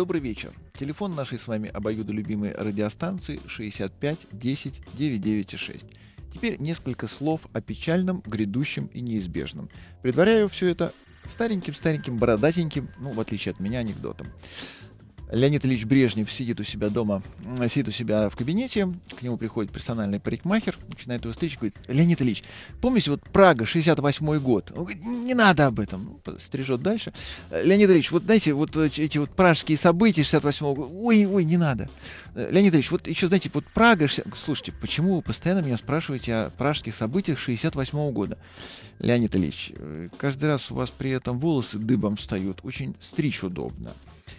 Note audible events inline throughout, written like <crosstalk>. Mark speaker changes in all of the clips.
Speaker 1: Добрый вечер. Телефон нашей с вами обоюдолюбимой радиостанции 65 10 99,6. Теперь несколько слов о печальном, грядущем и неизбежном. Предваряю все это стареньким-стареньким, бородатеньким, ну, в отличие от меня, анекдотом. Леонид Ильич Брежнев сидит у себя дома, сидит у себя в кабинете, к нему приходит персональный парикмахер, начинает его стричь, говорит, Леонид Ильич, помните, вот Прага, 68-й год? Он говорит, не надо об этом. Ну, стрижет дальше. Леонид Ильич, вот знаете, вот эти вот пражские события 68-го года, ой, ой, не надо. Леонид Ильич, вот еще, знаете, вот Прага, 60... слушайте, почему вы постоянно меня спрашиваете о пражских событиях 68-го года? Леонид Ильич, э, каждый раз у вас при этом волосы дыбом встают, очень стричь удобно.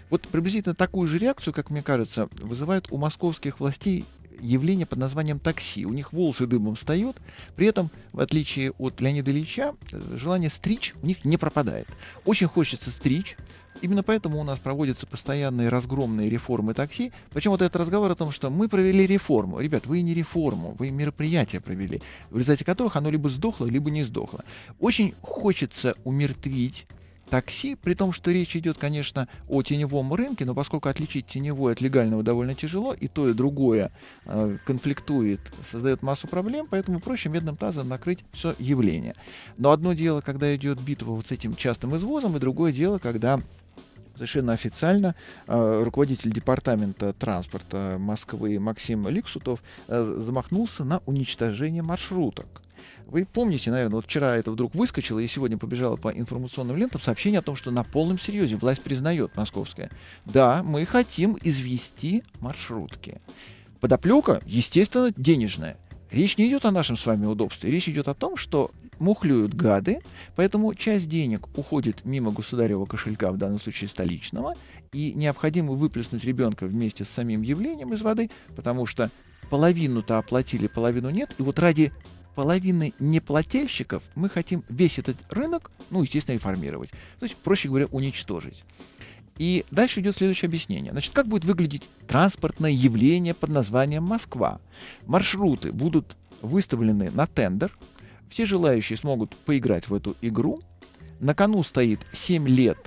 Speaker 1: Вот приблизительно такую же реакцию, как мне кажется, вызывает у московских властей явление под названием такси. У них волосы дымом встают, при этом, в отличие от Леонида Ильича, желание стричь у них не пропадает. Очень хочется стричь, Именно поэтому у нас проводятся постоянные разгромные реформы такси. Причем вот этот разговор о том, что мы провели реформу. Ребят, вы не реформу, вы мероприятия провели, в результате которых оно либо сдохло, либо не сдохло. Очень хочется умертвить такси, при том, что речь идет, конечно, о теневом рынке, но поскольку отличить теневое от легального довольно тяжело, и то, и другое э, конфликтует, создает массу проблем, поэтому проще медным тазом накрыть все явление. Но одно дело, когда идет битва вот с этим частным извозом, и другое дело, когда совершенно официально э, руководитель департамента транспорта Москвы Максим Ликсутов э, замахнулся на уничтожение маршруток. Вы помните, наверное, вот вчера это вдруг выскочило и сегодня побежало по информационным лентам сообщение о том, что на полном серьезе власть признает московская. Да, мы хотим извести маршрутки. Подоплека, естественно, денежная. Речь не идет о нашем с вами удобстве. Речь идет о том, что мухлюют гады, поэтому часть денег уходит мимо государева кошелька, в данном случае столичного, и необходимо выплеснуть ребенка вместе с самим явлением из воды, потому что половину-то оплатили, половину нет, и вот ради половины неплательщиков мы хотим весь этот рынок, ну, естественно, реформировать. То есть, проще говоря, уничтожить. И дальше идет следующее объяснение. Значит, как будет выглядеть транспортное явление под названием Москва? Маршруты будут выставлены на тендер, все желающие смогут поиграть в эту игру. На кону стоит 7 лет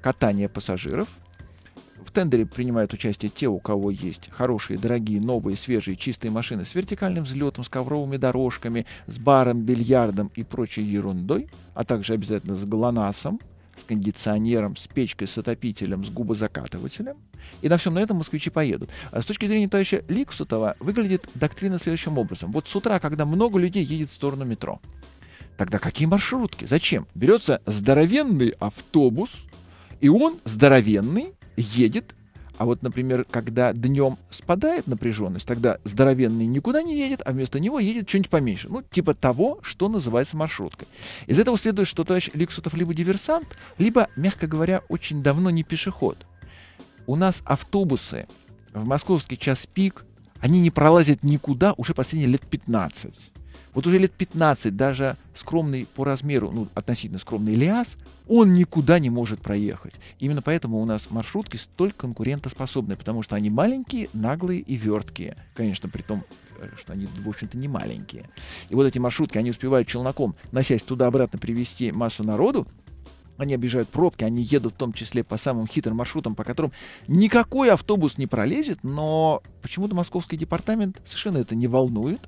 Speaker 1: катания пассажиров – в тендере принимают участие те, у кого есть хорошие, дорогие, новые, свежие, чистые машины с вертикальным взлетом, с ковровыми дорожками, с баром, бильярдом и прочей ерундой, а также обязательно с ГЛОНАССом, с кондиционером, с печкой, с отопителем, с губозакатывателем. И на всем на этом москвичи поедут. А с точки зрения товарища Ликсутова выглядит доктрина следующим образом. Вот с утра, когда много людей едет в сторону метро, тогда какие маршрутки? Зачем? Берется здоровенный автобус, и он здоровенный, едет, а вот, например, когда днем спадает напряженность, тогда здоровенный никуда не едет, а вместо него едет что-нибудь поменьше. Ну, типа того, что называется маршруткой. Из этого следует, что товарищ Ликсутов либо диверсант, либо, мягко говоря, очень давно не пешеход. У нас автобусы в московский час пик, они не пролазят никуда уже последние лет 15. Вот уже лет 15 даже скромный по размеру, ну, относительно скромный Лиас, он никуда не может проехать. Именно поэтому у нас маршрутки столь конкурентоспособны, потому что они маленькие, наглые и верткие. Конечно, при том, э, что они, в общем-то, не маленькие. И вот эти маршрутки, они успевают челноком, носясь туда-обратно, привести массу народу, они объезжают пробки, они едут в том числе по самым хитрым маршрутам, по которым никакой автобус не пролезет, но почему-то московский департамент совершенно это не волнует.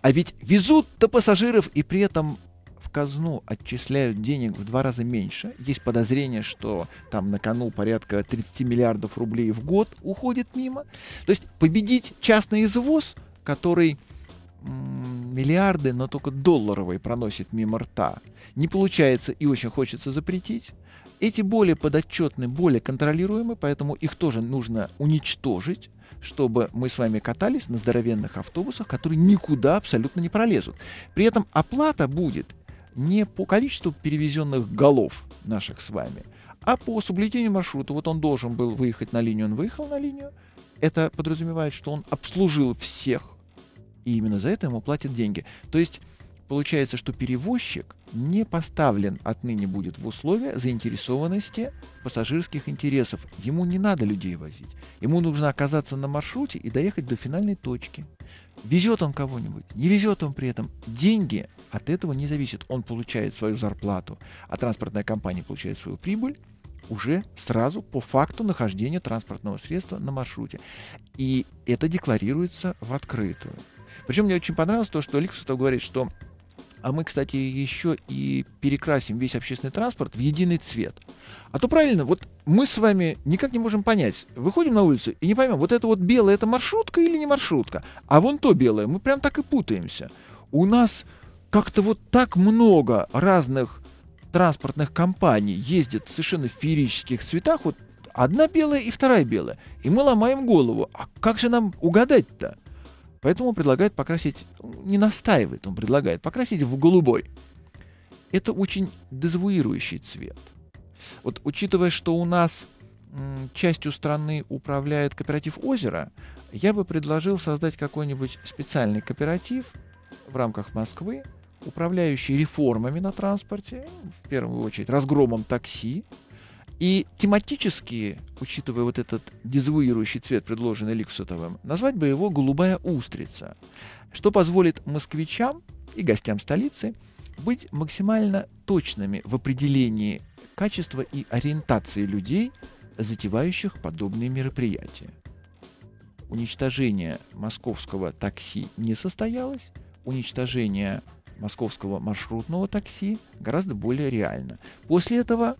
Speaker 1: А ведь везут-то пассажиров и при этом в казну отчисляют денег в два раза меньше. Есть подозрение, что там на кону порядка 30 миллиардов рублей в год уходит мимо. То есть победить частный извоз, который миллиарды, но только долларовые проносит мимо рта, не получается и очень хочется запретить. Эти более подотчетны, более контролируемы, поэтому их тоже нужно уничтожить чтобы мы с вами катались на здоровенных автобусах, которые никуда абсолютно не пролезут. При этом оплата будет не по количеству перевезенных голов наших с вами, а по соблюдению маршрута. Вот он должен был выехать на линию, он выехал на линию. Это подразумевает, что он обслужил всех, и именно за это ему платят деньги. То есть Получается, что перевозчик не поставлен отныне будет в условия заинтересованности пассажирских интересов. Ему не надо людей возить. Ему нужно оказаться на маршруте и доехать до финальной точки. Везет он кого-нибудь, не везет он при этом. Деньги от этого не зависят. Он получает свою зарплату, а транспортная компания получает свою прибыль. уже сразу по факту нахождения транспортного средства на маршруте. И это декларируется в открытую. Причем мне очень понравилось то, что Ликсутов говорит, что а мы, кстати, еще и перекрасим весь общественный транспорт в единый цвет. А то правильно, вот мы с вами никак не можем понять. Выходим на улицу и не поймем, вот это вот белое это маршрутка или не маршрутка, а вон то белое, мы прям так и путаемся. У нас как-то вот так много разных транспортных компаний ездят в совершенно феерических цветах, вот одна белая и вторая белая. И мы ломаем голову. А как же нам угадать-то? Поэтому он предлагает покрасить, не настаивает, он предлагает покрасить в голубой. Это очень дезавуирующий цвет. Вот учитывая, что у нас м, частью страны управляет кооператив озера, я бы предложил создать какой-нибудь специальный кооператив в рамках Москвы, управляющий реформами на транспорте, в первую очередь разгромом такси, и тематически, учитывая вот этот дезавуирующий цвет, предложенный Ликсутовым, назвать бы его «голубая устрица», что позволит москвичам и гостям столицы быть максимально точными в определении качества и ориентации людей, затевающих подобные мероприятия. Уничтожение московского такси не состоялось, уничтожение московского маршрутного такси гораздо более реально. После этого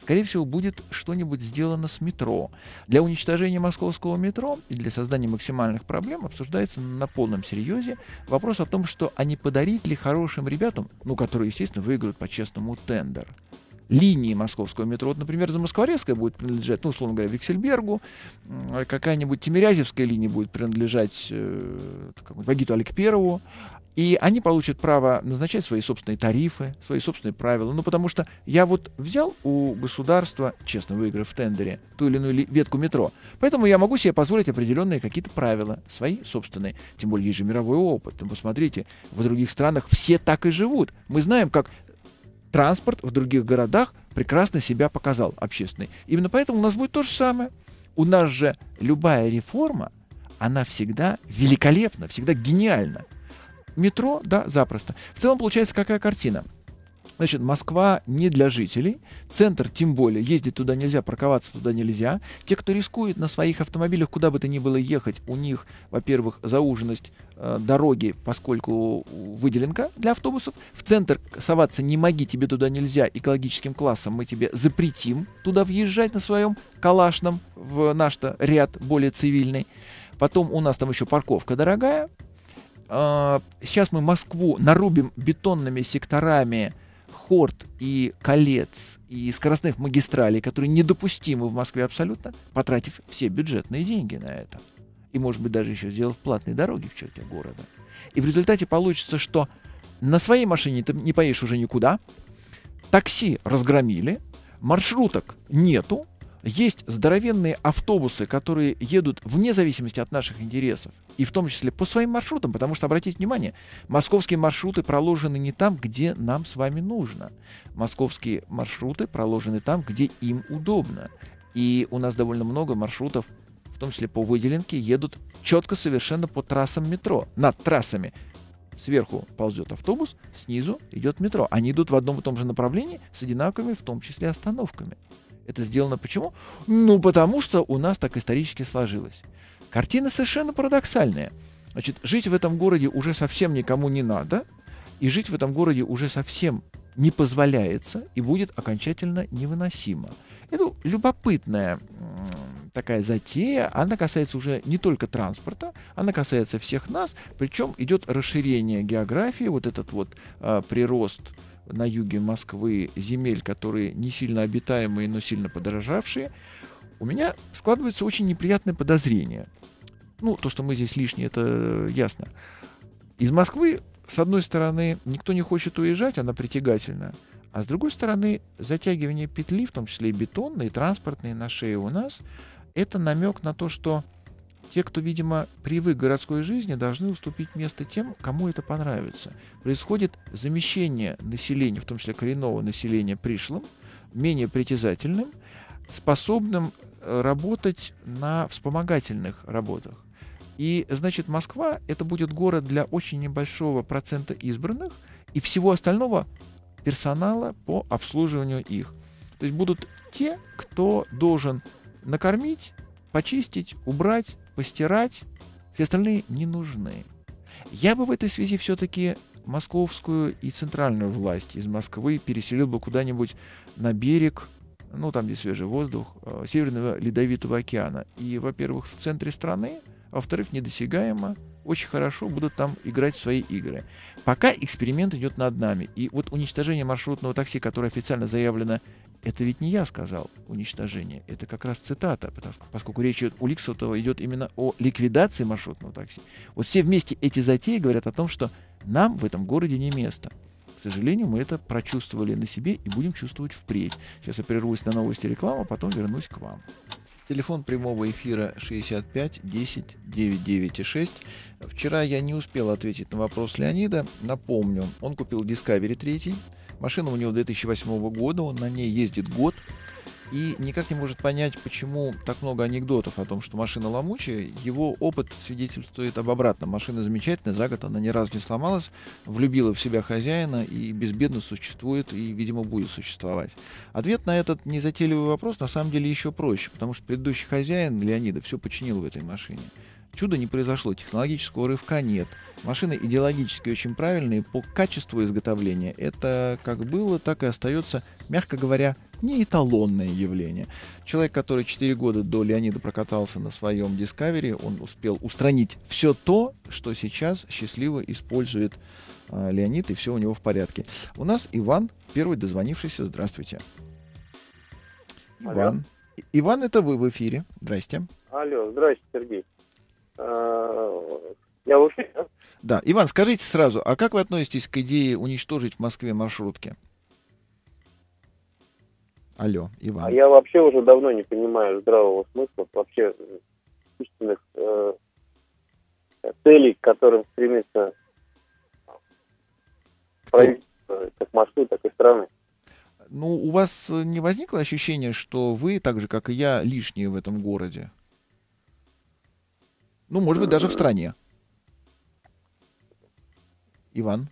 Speaker 1: скорее всего, будет что-нибудь сделано с метро. Для уничтожения московского метро и для создания максимальных проблем обсуждается на полном серьезе вопрос о том, что а не ли хорошим ребятам, ну, которые, естественно, выиграют по-честному тендер, линии московского метро. Вот, например, Замоскворецкая будет принадлежать, ну, условно говоря, Виксельбергу, какая-нибудь Тимирязевская линия будет принадлежать э, Вагиту Аликперову, и они получат право назначать свои собственные тарифы, свои собственные правила. Ну, потому что я вот взял у государства, честно выиграв в тендере, ту или иную ветку метро. Поэтому я могу себе позволить определенные какие-то правила, свои собственные. Тем более есть же мировой опыт. Ну, посмотрите, в других странах все так и живут. Мы знаем, как транспорт в других городах прекрасно себя показал общественный. Именно поэтому у нас будет то же самое. У нас же любая реформа, она всегда великолепна, всегда гениальна. Метро, да, запросто. В целом получается какая картина? Значит, Москва не для жителей, центр тем более, ездить туда нельзя, парковаться туда нельзя. Те, кто рискует на своих автомобилях куда бы то ни было ехать, у них, во-первых, зауженность э, дороги, поскольку выделенка для автобусов. В центр соваться не моги, тебе туда нельзя, экологическим классом мы тебе запретим туда въезжать на своем калашном в наш-то ряд более цивильный. Потом у нас там еще парковка дорогая, а, сейчас мы Москву нарубим бетонными секторами хорд и колец и скоростных магистралей, которые недопустимы в Москве абсолютно, потратив все бюджетные деньги на это. И, может быть, даже еще сделав платные дороги в черте города. И в результате получится, что на своей машине ты не поедешь уже никуда, такси разгромили, маршруток нету, есть здоровенные автобусы, которые едут вне зависимости от наших интересов, и в том числе по своим маршрутам, потому что, обратите внимание, московские маршруты проложены не там, где нам с вами нужно. Московские маршруты проложены там, где им удобно. И у нас довольно много маршрутов, в том числе по выделенке, едут четко совершенно по трассам метро, над трассами. Сверху ползет автобус, снизу идет метро. Они идут в одном и том же направлении с одинаковыми, в том числе, остановками. Это сделано почему? Ну, потому что у нас так исторически сложилось. Картина совершенно парадоксальная. Значит, жить в этом городе уже совсем никому не надо, и жить в этом городе уже совсем не позволяется и будет окончательно невыносимо. Это любопытная такая затея, она касается уже не только транспорта, она касается всех нас, причем идет расширение географии, вот этот вот э, прирост на юге Москвы земель, которые не сильно обитаемые, но сильно подорожавшие, у меня складывается очень неприятное подозрение. Ну, то, что мы здесь лишние, это ясно. Из Москвы, с одной стороны, никто не хочет уезжать, она притягательна. А с другой стороны, затягивание петли, в том числе и бетонные, и транспортные на шее у нас, это намек на то, что те, кто, видимо, привык к городской жизни, должны уступить место тем, кому это понравится. Происходит замещение населения, в том числе коренного населения, пришлым, менее притязательным, способным э, работать на вспомогательных работах. И, значит, Москва — это будет город для очень небольшого процента избранных и всего остального персонала по обслуживанию их. То есть будут те, кто должен накормить, почистить, убрать, постирать. Все остальные не нужны. Я бы в этой связи все-таки московскую и центральную власть из Москвы переселил бы куда-нибудь на берег, ну, там, где свежий воздух, э, Северного Ледовитого океана. И, во-первых, в центре страны, во-вторых, недосягаемо, очень хорошо будут там играть в свои игры. Пока эксперимент идет над нами. И вот уничтожение маршрутного такси, которое официально заявлено, это ведь не я сказал, уничтожение. Это как раз цитата, поскольку речь идет, у Ликсотова идет именно о ликвидации маршрутного такси. Вот все вместе эти затеи говорят о том, что нам в этом городе не место. К сожалению, мы это прочувствовали на себе и будем чувствовать впредь. Сейчас я прервусь на новости рекламы, а потом вернусь к вам. Телефон прямого эфира 65 10 996. Вчера я не успел ответить на вопрос Леонида. Напомню, он купил Discovery 3. Машина у него 2008 года, он на ней ездит год и никак не может понять, почему так много анекдотов о том, что машина ломучая. Его опыт свидетельствует об обратном. Машина замечательная, за год она ни разу не сломалась, влюбила в себя хозяина и безбедно существует и, видимо, будет существовать. Ответ на этот незатейливый вопрос на самом деле еще проще, потому что предыдущий хозяин Леонида все починил в этой машине. Чуда не произошло, технологического рывка нет. Машины идеологически очень правильные, по качеству изготовления это как было, так и остается, мягко говоря, не эталонное явление. Человек, который 4 года до Леонида прокатался на своем Discovery, он успел устранить все то, что сейчас счастливо использует э, Леонид, и все у него в порядке. У нас Иван, первый дозвонившийся. Здравствуйте. Иван. Алло. Иван, это вы в эфире. Здрасте.
Speaker 2: Алло, здрасте, Сергей. А, я да?
Speaker 1: Да. Иван, скажите сразу, а как вы относитесь к идее уничтожить в Москве маршрутки? Алло, Иван.
Speaker 2: А я вообще уже давно не понимаю здравого смысла, вообще истинных э, целей, к которым стремится правительство, как Москвы, так и страны.
Speaker 1: Ну, у вас не возникло ощущение, что вы, так же, как и я, лишние в этом городе? Ну, может быть, даже в стране. Иван?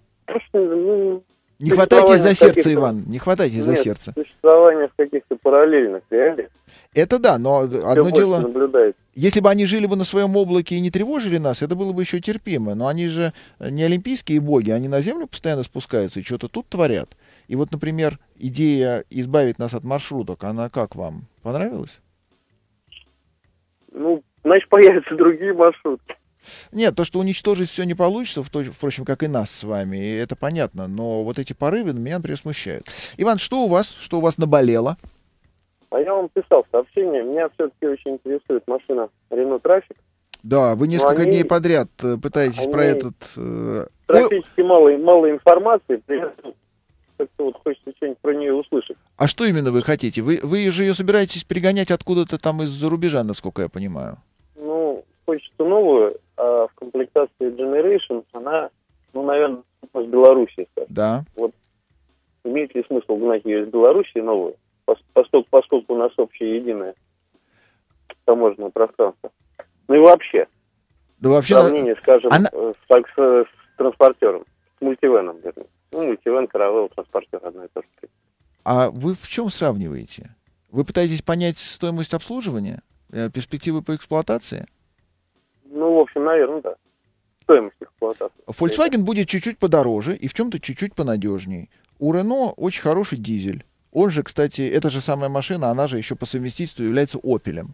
Speaker 1: Ну, не хватайтесь за сердце, Иван, не хватайтесь за сердце.
Speaker 2: Существование в каких-то параллельных реалиях.
Speaker 1: Это да, но одно дело, наблюдается. если бы они жили бы на своем облаке и не тревожили нас, это было бы еще терпимо. Но они же не олимпийские боги, они на землю постоянно спускаются и что-то тут творят. И вот, например, идея избавить нас от маршруток, она как вам? Понравилась?
Speaker 2: Ну, значит, появятся другие маршрутки.
Speaker 1: Нет, то, что уничтожить все не получится, впрочем, как и нас с вами, это понятно, но вот эти порывы меня, например, смущают. Иван, что у вас? Что у вас наболело?
Speaker 2: А я вам писал сообщение, меня все-таки очень интересует машина Renault Traffic.
Speaker 1: Да, вы несколько они, дней подряд э, пытаетесь они, про этот... Э...
Speaker 2: Практически мало, мало информации, при этом как-то вот хочется что-нибудь про нее услышать.
Speaker 1: А что именно вы хотите? Вы, вы же ее собираетесь перегонять откуда-то там из-за рубежа, насколько я понимаю.
Speaker 2: Хочется новую, а в комплектации Generation она, ну, наверное, из Беларуси.
Speaker 1: Да.
Speaker 2: Вот имеет ли смысл гнать ее из Беларуси новую, поскольку, поскольку у нас общее единое таможенное пространство. Ну и вообще,
Speaker 1: да вообще...
Speaker 2: в сравнении, скажем, она... с, с, с транспортером, с мультивеном, вернее. Ну, мультивен, каравелл, транспортер, одно и то же.
Speaker 1: А вы в чем сравниваете? Вы пытаетесь понять стоимость обслуживания, э, перспективы по эксплуатации?
Speaker 2: Ну, в общем, наверное, да. Стоимость эксплуатации.
Speaker 1: Volkswagen будет чуть-чуть подороже и в чем-то чуть-чуть понадежней. У Renault очень хороший дизель. Он же, кстати, эта же самая машина, она же еще по совместительству является Opel.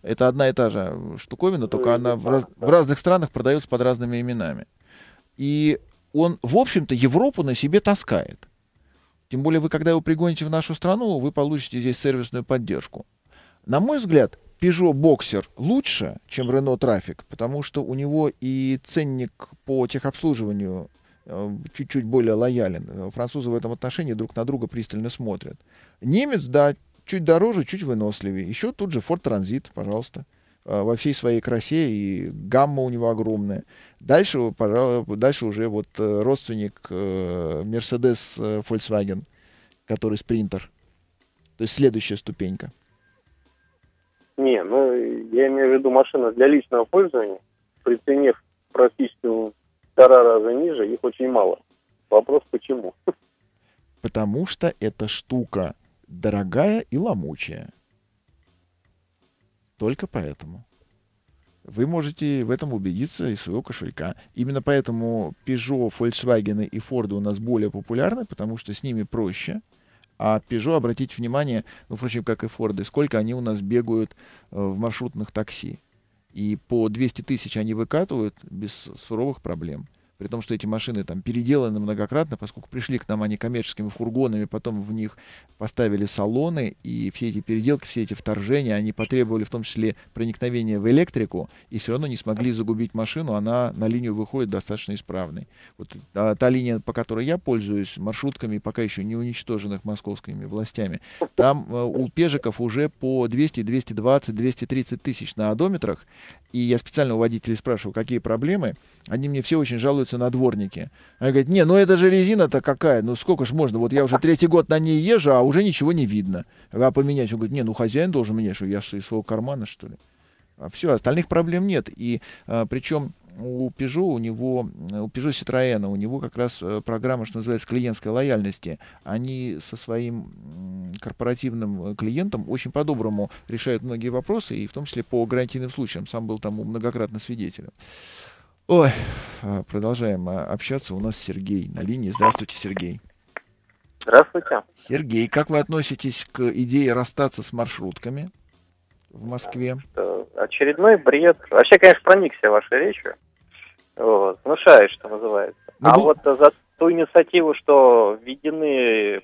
Speaker 1: Это одна и та же штуковина, только ну, она в, раз, в разных странах продается под разными именами. И он, в общем-то, Европу на себе таскает. Тем более вы, когда его пригоните в нашу страну, вы получите здесь сервисную поддержку. На мой взгляд, Peugeot Boxer лучше, чем Renault Traffic, потому что у него и ценник по техобслуживанию э, чуть-чуть более лоялен. Французы в этом отношении друг на друга пристально смотрят. Немец, да, чуть дороже, чуть выносливее. Еще тут же Ford Transit, пожалуйста. Э, во всей своей красе, и гамма у него огромная. Дальше, пожалуй, дальше уже вот э, родственник Mercedes Volkswagen, который спринтер. То есть следующая ступенька.
Speaker 2: Не, ну, я имею в виду машина для личного пользования. При цене практически в полтора раза ниже, их очень мало. Вопрос почему?
Speaker 1: Потому что эта штука дорогая и ломучая. Только поэтому. Вы можете в этом убедиться из своего кошелька. Именно поэтому Peugeot, Volkswagen и Ford у нас более популярны, потому что с ними проще. А Peugeot, обратите внимание, ну, впрочем, как и Ford, сколько они у нас бегают э, в маршрутных такси. И по 200 тысяч они выкатывают без суровых проблем при том, что эти машины там переделаны многократно, поскольку пришли к нам они коммерческими фургонами, потом в них поставили салоны, и все эти переделки, все эти вторжения, они потребовали в том числе проникновения в электрику, и все равно не смогли загубить машину, она на линию выходит достаточно исправной. Вот а, та линия, по которой я пользуюсь, маршрутками, пока еще не уничтоженных московскими властями, там а, у пежиков уже по 200, 220, 230 тысяч на одометрах, и я специально у водителей спрашиваю, какие проблемы, они мне все очень жалуются жалуются на дворники. Они говорят, не, ну это же резина-то какая, ну сколько ж можно, вот я уже третий год на ней езжу, а уже ничего не видно. А поменять? Он говорит, не, ну хозяин должен менять, что я из своего кармана, что ли. А все, остальных проблем нет. И а, причем у Peugeot, у него, у Peugeot Citroёn, у него как раз э, программа, что называется, клиентской лояльности. Они со своим корпоративным э, клиентом очень по-доброму решают многие вопросы, и в том числе по гарантийным случаям. Сам был тому многократно свидетелем. Ой, а, продолжаем а, общаться. У нас Сергей на линии. Здравствуйте, Сергей.
Speaker 2: Здравствуйте.
Speaker 1: Сергей, как вы относитесь к идее расстаться с маршрутками в Москве?
Speaker 2: Очередной бред. Вообще, конечно, проникся вашей речью. Вот. Внушает, что называется. Ну, а вот за ту инициативу, что введены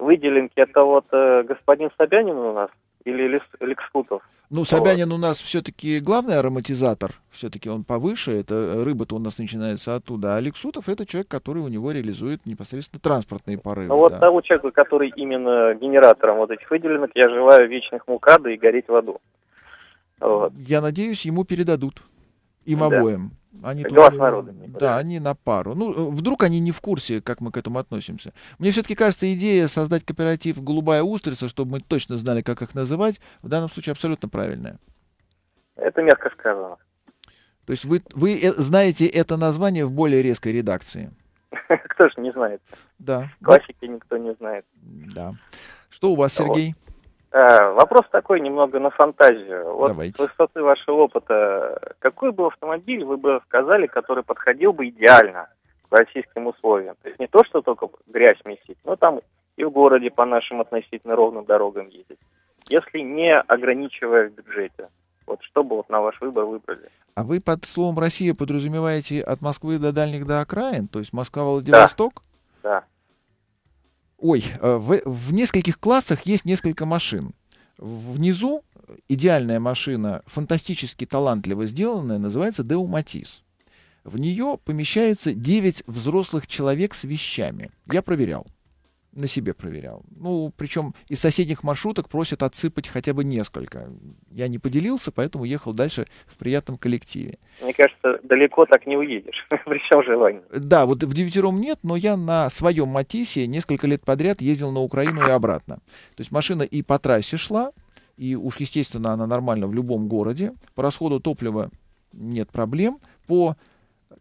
Speaker 2: выделенки, это вот господин Собянин у нас или Лексутов?
Speaker 1: Ну, Собянин вот. у нас все-таки главный ароматизатор, все-таки он повыше, это э, рыба-то у нас начинается оттуда, а Алексутов это человек, который у него реализует непосредственно транспортные порывы.
Speaker 2: Ну, вот да. того человека, который именно генератором вот этих выделенных, я желаю вечных мукада и гореть в аду.
Speaker 1: Вот. Я надеюсь, ему передадут. Им да. обоим. Они
Speaker 2: Глаз народа.
Speaker 1: Да, они на пару. Ну, э, вдруг они не в курсе, как мы к этому относимся. Мне все-таки кажется, идея создать кооператив «Голубая устрица», чтобы мы точно знали, как их называть, в данном случае абсолютно правильная.
Speaker 2: Это мягко сказано.
Speaker 1: То есть вы, вы э, знаете это название в более резкой редакции? <laughs>
Speaker 2: Кто же не знает?
Speaker 1: Да.
Speaker 2: Классики никто не знает.
Speaker 1: Да. Что у вас, Сергей?
Speaker 2: Э, вопрос такой немного на фантазию. Вот Давайте. с высоты вашего опыта, какой бы автомобиль вы бы сказали, который подходил бы идеально к российским условиям? То есть не то, что только грязь месить, но там и в городе по нашим относительно ровным дорогам ездить. Если не ограничивая в бюджете. Вот что бы вот на ваш выбор выбрали?
Speaker 1: А вы под словом Россия подразумеваете от Москвы до дальних до окраин? То есть Москва-Владивосток?
Speaker 2: Да. да.
Speaker 1: Ой, э, в, в нескольких классах есть несколько машин. Внизу идеальная машина, фантастически талантливо сделанная, называется Деу Матис. В нее помещается 9 взрослых человек с вещами. Я проверял на себе проверял. Ну, причем из соседних маршруток просят отсыпать хотя бы несколько. Я не поделился, поэтому ехал дальше в приятном коллективе.
Speaker 2: Мне кажется, далеко так не уедешь, <laughs> при всем желании.
Speaker 1: Да, вот в девятером нет, но я на своем Матисе несколько лет подряд ездил на Украину и обратно. То есть машина и по трассе шла, и уж, естественно, она нормально в любом городе. По расходу топлива нет проблем. По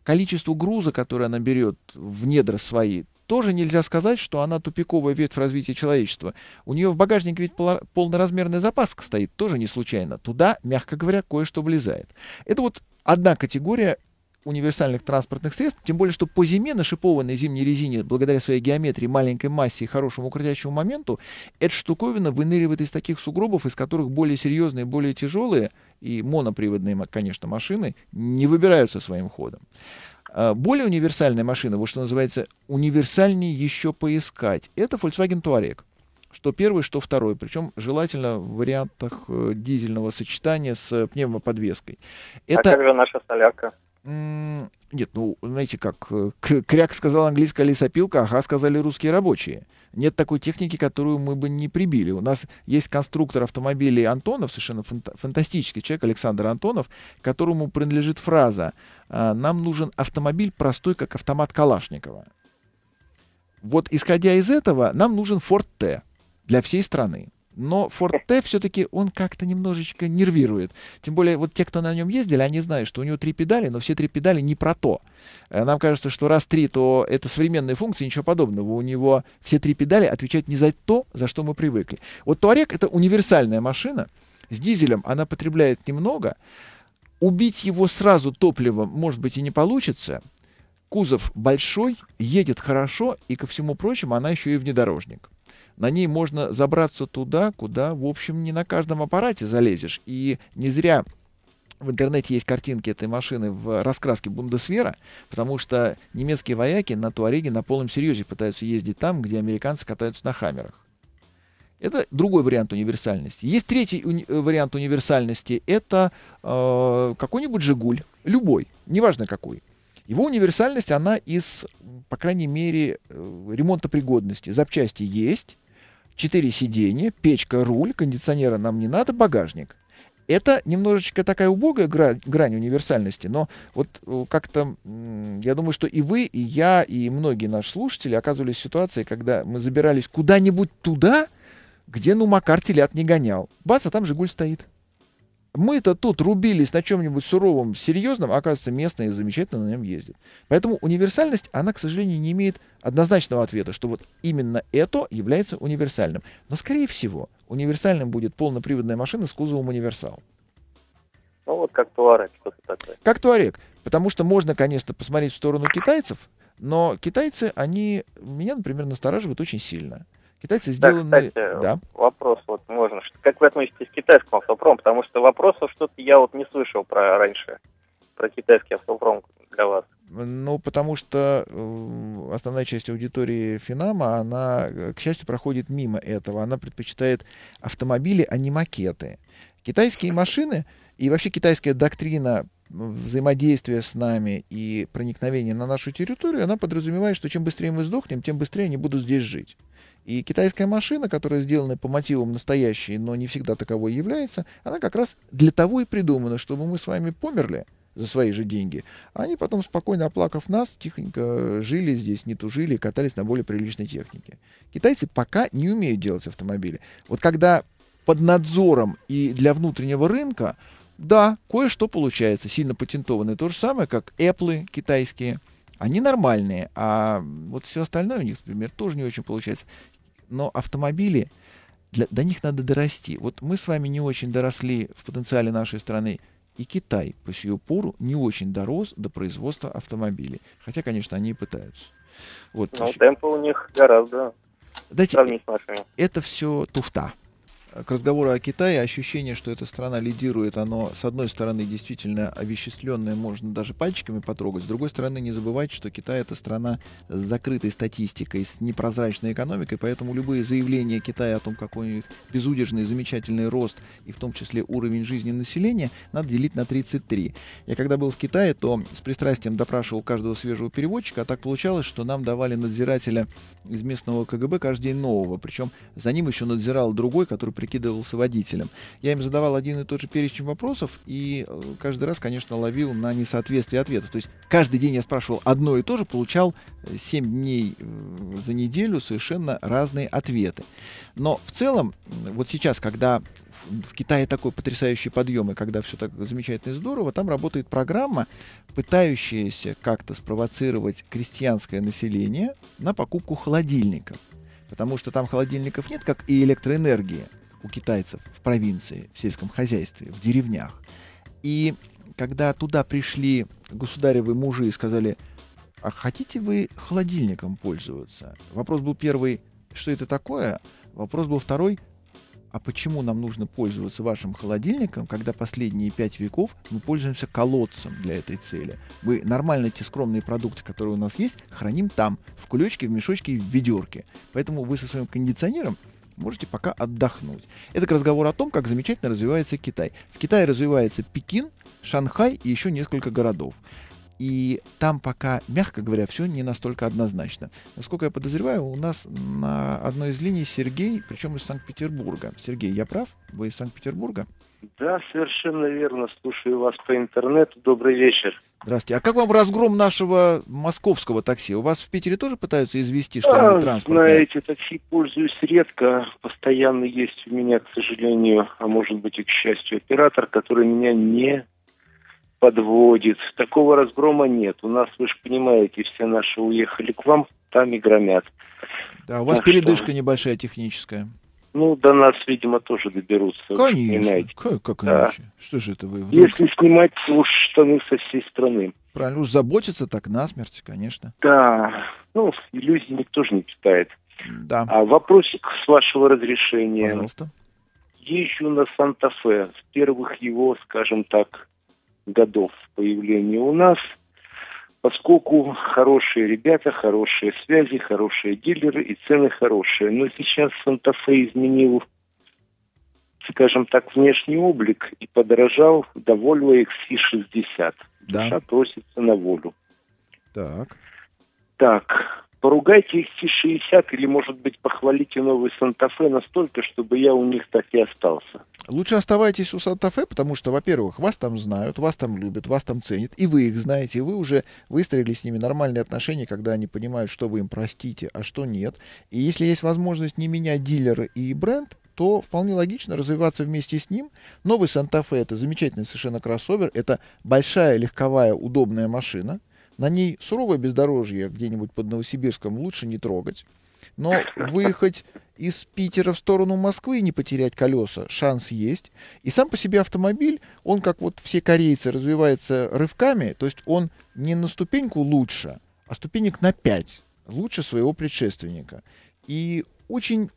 Speaker 1: количеству груза, который она берет в недра свои, тоже нельзя сказать, что она тупиковая ветвь развития человечества. У нее в багажнике ведь полноразмерная запаска стоит, тоже не случайно. Туда, мягко говоря, кое-что влезает. Это вот одна категория универсальных транспортных средств, тем более, что по зиме на шипованной зимней резине, благодаря своей геометрии, маленькой массе и хорошему крутящему моменту, эта штуковина выныривает из таких сугробов, из которых более серьезные, более тяжелые и моноприводные, конечно, машины не выбираются своим ходом. А, более универсальная машина, вот что называется, универсальнее еще поискать, это Volkswagen Touareg. Что первый, что второй. Причем желательно в вариантах э, дизельного сочетания с пневмоподвеской.
Speaker 2: Это... А как же наша солярка?
Speaker 1: Нет, ну, знаете как, э, кряк сказал английская лесопилка, ага, сказали русские рабочие. Нет такой техники, которую мы бы не прибили. У нас есть конструктор автомобилей Антонов, совершенно фанта- фантастический человек, Александр Антонов, которому принадлежит фраза «А, «Нам нужен автомобиль простой, как автомат Калашникова». Вот исходя из этого, нам нужен Ford T для всей страны. Но T все-таки он как-то немножечко нервирует. Тем более, вот те, кто на нем ездили, они знают, что у него три педали, но все три педали не про то. Э, нам кажется, что раз три, то это современные функции, ничего подобного. У него все три педали отвечают не за то, за что мы привыкли. Вот Туарек — это универсальная машина. С дизелем она потребляет немного. Убить его сразу топливом, может быть, и не получится. Кузов большой, едет хорошо, и, ко всему прочему, она еще и внедорожник на ней можно забраться туда, куда, в общем, не на каждом аппарате залезешь. И не зря в интернете есть картинки этой машины в раскраске Бундесвера, потому что немецкие вояки на Туареге на полном серьезе пытаются ездить там, где американцы катаются на хаммерах. Это другой вариант универсальности. Есть третий уни- вариант универсальности. Это э, какой-нибудь «Жигуль», любой, неважно какой. Его универсальность, она из, по крайней мере, э, ремонтопригодности. Запчасти есть, четыре сиденья, печка, руль, кондиционера нам не надо, багажник. Это немножечко такая убогая грань, грань универсальности, но вот э, как-то я думаю, что и вы, и я, и многие наши слушатели оказывались в ситуации, когда мы забирались куда-нибудь туда, где ну Макар телят не гонял. Бац, а там Жигуль стоит. Мы-то тут рубились на чем-нибудь суровом, серьезном, а оказывается, местные замечательно на нем ездят. Поэтому универсальность, она, к сожалению, не имеет однозначного ответа, что вот именно это является универсальным. Но, скорее всего, универсальным будет полноприводная машина с кузовом универсал.
Speaker 2: Ну вот как Туарек, что-то такое.
Speaker 1: Как Туарек. Потому что можно, конечно, посмотреть в сторону китайцев, но китайцы, они меня, например, настораживают очень сильно. Китайцы сделаны... Да,
Speaker 2: кстати, да. вопрос вот можно. Как вы относитесь к китайскому автопрому? Потому что вопросов что-то я вот не слышал про раньше, про китайский автопром для вас.
Speaker 1: Ну, потому что э, основная часть аудитории Финама, она, к счастью, проходит мимо этого. Она предпочитает автомобили, а не макеты. Китайские машины и вообще китайская доктрина взаимодействия с нами и проникновения на нашу территорию, она подразумевает, что чем быстрее мы сдохнем, тем быстрее они будут здесь жить. И китайская машина, которая сделана по мотивам настоящей, но не всегда таковой является, она как раз для того и придумана, чтобы мы с вами померли за свои же деньги, а они потом, спокойно оплакав нас, тихонько жили здесь, не тужили, катались на более приличной технике. Китайцы пока не умеют делать автомобили. Вот когда под надзором и для внутреннего рынка, да, кое-что получается, сильно патентованное. То же самое, как Apple китайские. Они нормальные, а вот все остальное у них, например, тоже не очень получается но автомобили, для, до них надо дорасти. Вот мы с вами не очень доросли в потенциале нашей страны, и Китай по сию пору не очень дорос до производства автомобилей. Хотя, конечно, они и пытаются.
Speaker 2: Вот. Но темпы у них гораздо
Speaker 1: Дайте, это все туфта к разговору о Китае, ощущение, что эта страна лидирует, оно, с одной стороны, действительно овеществленное, можно даже пальчиками потрогать, с другой стороны, не забывайте, что Китай — это страна с закрытой статистикой, с непрозрачной экономикой, поэтому любые заявления Китая о том, какой у них безудержный, замечательный рост, и в том числе уровень жизни населения, надо делить на 33. Я когда был в Китае, то с пристрастием допрашивал каждого свежего переводчика, а так получалось, что нам давали надзирателя из местного КГБ каждый день нового, причем за ним еще надзирал другой, который прикидывался водителем. Я им задавал один и тот же перечень вопросов, и э, каждый раз, конечно, ловил на несоответствие ответов. То есть каждый день я спрашивал одно и то же, получал 7 э, дней э, за неделю совершенно разные ответы. Но в целом, вот сейчас, когда в Китае такой потрясающий подъем, и когда все так замечательно и здорово, там работает программа, пытающаяся как-то спровоцировать крестьянское население на покупку холодильников. Потому что там холодильников нет, как и электроэнергии у китайцев в провинции, в сельском хозяйстве, в деревнях. И когда туда пришли государевы мужи и сказали, а хотите вы холодильником пользоваться? Вопрос был первый, что это такое? Вопрос был второй, а почему нам нужно пользоваться вашим холодильником, когда последние пять веков мы пользуемся колодцем для этой цели? Мы нормально те скромные продукты, которые у нас есть, храним там, в кулечке, в мешочке и в ведерке. Поэтому вы со своим кондиционером можете пока отдохнуть. Это к разговору о том, как замечательно развивается Китай. В Китае развивается Пекин, Шанхай и еще несколько городов. И там пока, мягко говоря, все не настолько однозначно. Насколько я подозреваю, у нас на одной из линий Сергей, причем из Санкт-Петербурга. Сергей, я прав? Вы из Санкт-Петербурга?
Speaker 3: Да, совершенно верно. Слушаю вас по интернету. Добрый вечер.
Speaker 1: Здравствуйте. А как вам разгром нашего московского такси? У вас в Питере тоже пытаются извести что-нибудь а, транспортное?
Speaker 3: Знаете, такси пользуюсь редко. Постоянно есть у меня, к сожалению, а может быть и к счастью, оператор, который меня не подводит. Такого разгрома нет. У нас, вы же понимаете, все наши уехали к вам, там и громят.
Speaker 1: Да, у вас так передышка что... небольшая техническая.
Speaker 3: Ну, до нас, видимо, тоже доберутся.
Speaker 1: Конечно. Как, как да. иначе? Что же это вы
Speaker 3: вдруг... Если снимать уж штаны со всей страны.
Speaker 1: Правильно, уж заботиться так насмерть, конечно.
Speaker 3: Да. Ну, иллюзий никто же не питает.
Speaker 1: Да.
Speaker 3: А вопросик с вашего разрешения.
Speaker 1: Пожалуйста.
Speaker 3: Езжу на Санта-Фе. С первых его, скажем так, годов появления у нас – поскольку хорошие ребята, хорошие связи, хорошие дилеры и цены хорошие. Но сейчас Санта-Фе изменил, скажем так, внешний облик и подорожал до Volvo XC60.
Speaker 1: Да.
Speaker 3: Душа просится на волю.
Speaker 1: Так.
Speaker 3: Так, поругайте их T60 или, может быть, похвалите новый Санта-Фе настолько, чтобы я у них так и остался.
Speaker 1: Лучше оставайтесь у Санта-Фе, потому что, во-первых, вас там знают, вас там любят, вас там ценят, и вы их знаете, и вы уже выстроили с ними нормальные отношения, когда они понимают, что вы им простите, а что нет. И если есть возможность не менять дилера и бренд, то вполне логично развиваться вместе с ним. Новый Санта-Фе — это замечательный совершенно кроссовер, это большая, легковая, удобная машина — на ней суровое бездорожье где-нибудь под Новосибирском лучше не трогать. Но выехать из Питера в сторону Москвы и не потерять колеса шанс есть. И сам по себе автомобиль, он как вот все корейцы развивается рывками, то есть он не на ступеньку лучше, а ступенек на 5 лучше своего предшественника. И очень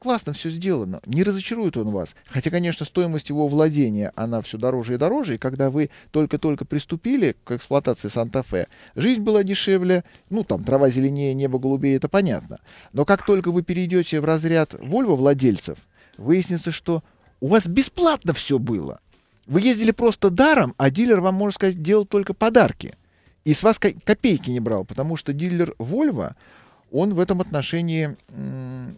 Speaker 1: классно все сделано, не разочарует он вас. Хотя, конечно, стоимость его владения, она все дороже и дороже, и когда вы только-только приступили к эксплуатации Санта-Фе, жизнь была дешевле, ну, там, трава зеленее, небо голубее, это понятно. Но как только вы перейдете в разряд Volvo владельцев, выяснится, что у вас бесплатно все было. Вы ездили просто даром, а дилер вам, можно сказать, делал только подарки. И с вас копейки не брал, потому что дилер Volvo, он в этом отношении,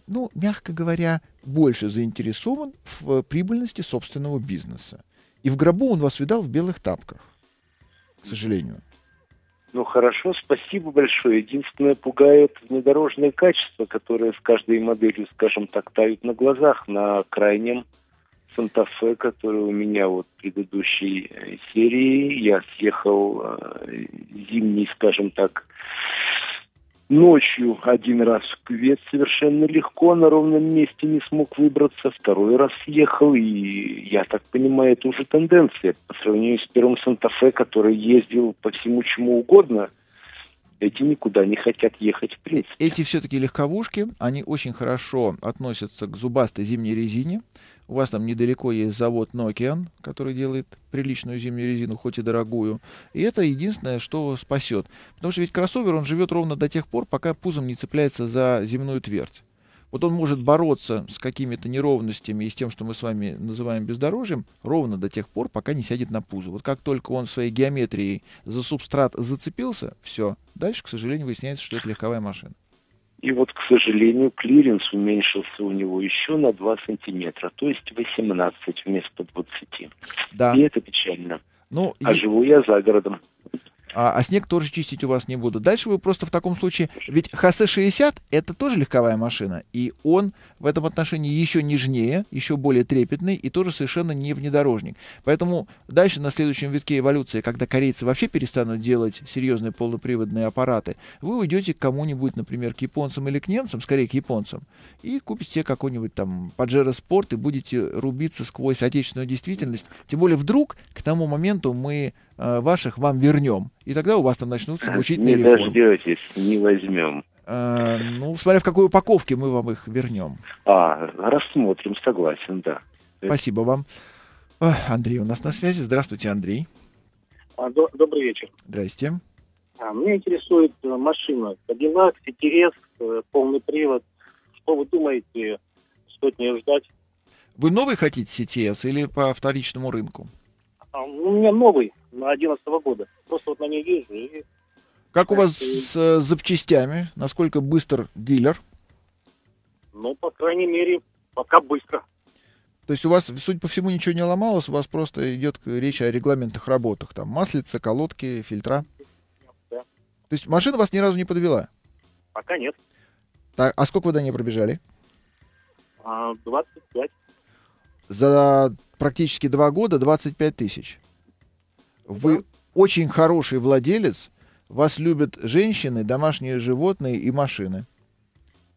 Speaker 1: ну, мягко говоря, больше заинтересован в прибыльности собственного бизнеса. И в гробу он вас видал в белых тапках, к сожалению.
Speaker 3: Ну хорошо, спасибо большое. Единственное, пугает внедорожное качество, которое с каждой моделью, скажем так, тают на глазах. На крайнем Санта-Фе, который у меня вот предыдущей э, серии, я съехал э, зимний, скажем так, Ночью один раз в кювет совершенно легко, на ровном месте не смог выбраться. Второй раз съехал, и я так понимаю, это уже тенденция. По сравнению с первым Санта-Фе, который ездил по всему чему угодно, эти никуда не хотят ехать в принципе.
Speaker 1: Эти все-таки легковушки, они очень хорошо относятся к зубастой зимней резине. У вас там недалеко есть завод Nokian, который делает приличную зимнюю резину, хоть и дорогую. И это единственное, что спасет. Потому что ведь кроссовер, он живет ровно до тех пор, пока пузом не цепляется за земную твердь. Вот он может бороться с какими-то неровностями и с тем, что мы с вами называем бездорожьем, ровно до тех пор, пока не сядет на пузо. Вот как только он своей геометрией за субстрат зацепился, все. Дальше, к сожалению, выясняется, что это легковая машина.
Speaker 3: И вот, к сожалению, клиренс уменьшился у него еще на 2 сантиметра, то есть 18 вместо 20.
Speaker 1: Да.
Speaker 3: И это печально.
Speaker 1: Ну,
Speaker 3: а и... живу я за городом
Speaker 1: а, а снег тоже чистить у вас не буду. Дальше вы просто в таком случае... Ведь ХС-60 — это тоже легковая машина, и он в этом отношении еще нежнее, еще более трепетный и тоже совершенно не внедорожник. Поэтому дальше на следующем витке эволюции, когда корейцы вообще перестанут делать серьезные полноприводные аппараты, вы уйдете к кому-нибудь, например, к японцам или к немцам, скорее к японцам, и купите какой-нибудь там Pajero Sport и будете рубиться сквозь отечественную действительность. Тем более вдруг к тому моменту мы ваших вам вернем. И тогда у вас там начнутся обучительные
Speaker 3: не
Speaker 1: реформы.
Speaker 3: Не дождетесь, не возьмем.
Speaker 1: А, ну, смотря в какой упаковке мы вам их вернем.
Speaker 3: А, рассмотрим, согласен, да.
Speaker 1: Спасибо вам. Андрей у нас на связи. Здравствуйте, Андрей.
Speaker 4: А, до, добрый вечер.
Speaker 1: Здрасте.
Speaker 4: А, меня интересует э, машина Cadillac, CTS, полный привод. Что вы думаете, стоит не ждать?
Speaker 1: Вы новый хотите CTS или по вторичному рынку?
Speaker 4: А, у меня новый, на 11 года. Просто вот на ней езжу и...
Speaker 1: Как у вас с э, запчастями? Насколько быстр дилер?
Speaker 4: Ну, по крайней мере, пока быстро.
Speaker 1: То есть у вас, судя по всему, ничего не ломалось, у вас просто идет речь о регламентных работах. Там маслица, колодки, фильтра. Да. То есть машина вас ни разу не подвела?
Speaker 4: Пока нет.
Speaker 1: Так, а сколько вы до нее пробежали?
Speaker 4: 25. А,
Speaker 1: За практически два года 25 тысяч. Вы да. очень хороший владелец, вас любят женщины, домашние животные и машины.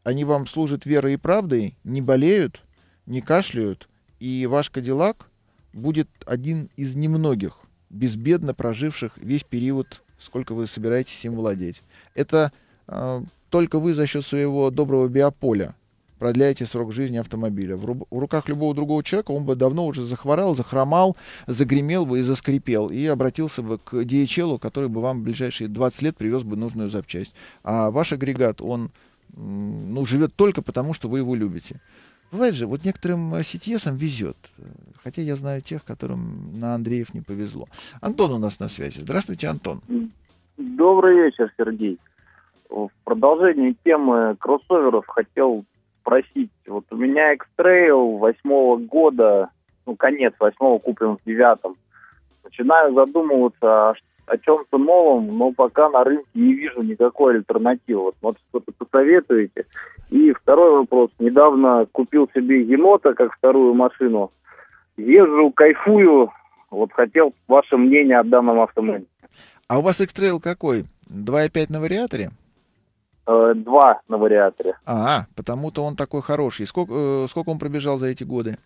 Speaker 1: Они вам служат верой и правдой, не болеют, не кашляют, и ваш Кадиллак будет один из немногих, безбедно проживших весь период, сколько вы собираетесь им владеть. Это э, только вы за счет своего доброго биополя продляете срок жизни автомобиля. В, ру- в руках любого другого человека он бы давно уже захворал, захромал, загремел бы и заскрипел, и обратился бы к DHL, который бы вам в ближайшие 20 лет привез бы нужную запчасть. А ваш агрегат, он ну, живет только потому, что вы его любите. Бывает же, вот некоторым CTS везет. Хотя я знаю тех, которым на Андреев не повезло. Антон у нас на связи. Здравствуйте, Антон.
Speaker 5: Добрый вечер, Сергей. В продолжении темы кроссоверов хотел спросить. Вот у меня X-Trail восьмого года, ну, конец восьмого куплен в девятом. Начинаю задумываться, а о чем-то новом, но пока на рынке не вижу никакой альтернативы. Вот, может, что-то посоветуете. И второй вопрос. Недавно купил себе енота как вторую машину. Езжу, кайфую. Вот хотел ваше мнение о данном автомобиле.
Speaker 1: А у вас X-Trail какой? 2.5 на вариаторе?
Speaker 5: Э, два на вариаторе.
Speaker 1: А, потому-то он такой хороший. Сколько, э, сколько он пробежал за эти годы?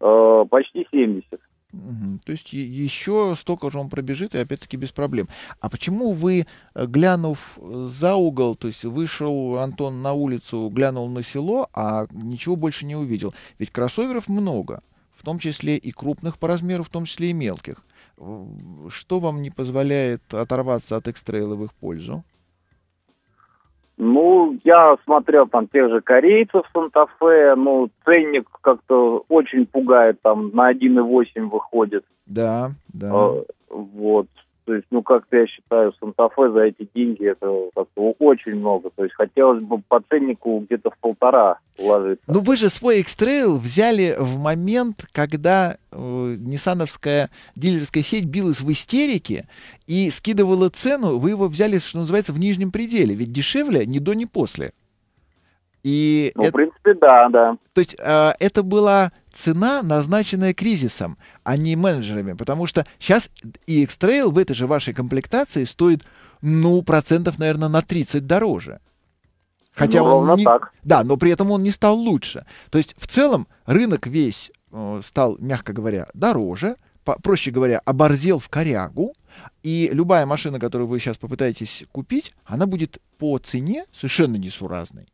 Speaker 5: Э, почти 70.
Speaker 1: Угу. То есть еще столько же он пробежит, и опять-таки без проблем. А почему вы, глянув за угол, то есть вышел Антон на улицу, глянул на село, а ничего больше не увидел? Ведь кроссоверов много, в том числе и крупных по размеру, в том числе и мелких. Что вам не позволяет оторваться от экстрейла в их пользу?
Speaker 5: Ну, я смотрел там тех же корейцев Санта-Фе, ну, ценник как-то очень пугает, там на 1,8 выходит.
Speaker 1: Да, да. А,
Speaker 5: вот. То есть, ну, как-то я считаю, Санта-Фе за эти деньги это как-то очень много. То есть, хотелось бы по ценнику где-то в полтора вложиться.
Speaker 1: Ну, вы же свой X-Trail взяли в момент, когда э, ниссановская дилерская сеть билась в истерике и скидывала цену. Вы его взяли, что называется, в нижнем пределе. Ведь дешевле ни до, ни после.
Speaker 5: И ну, это... в принципе, да, да.
Speaker 1: То есть э, это была цена, назначенная кризисом, а не менеджерами. Потому что сейчас и X-Trail в этой же вашей комплектации стоит, ну, процентов, наверное, на 30 дороже. Хотя ну, он не... так. Да, но при этом он не стал лучше. То есть в целом рынок весь э, стал, мягко говоря, дороже, по, проще говоря, оборзел в корягу, и любая машина, которую вы сейчас попытаетесь купить, она будет по цене совершенно несуразной.